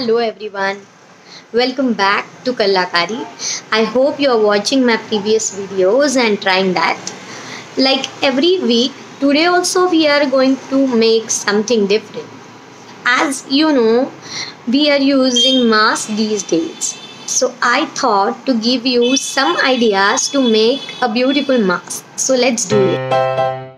Hello everyone. Welcome back to Kallakari. I hope you are watching my previous videos and trying that. Like every week, today also we are going to make something different. As you know, we are using masks these days. So I thought to give you some ideas to make a beautiful mask. So let's do it.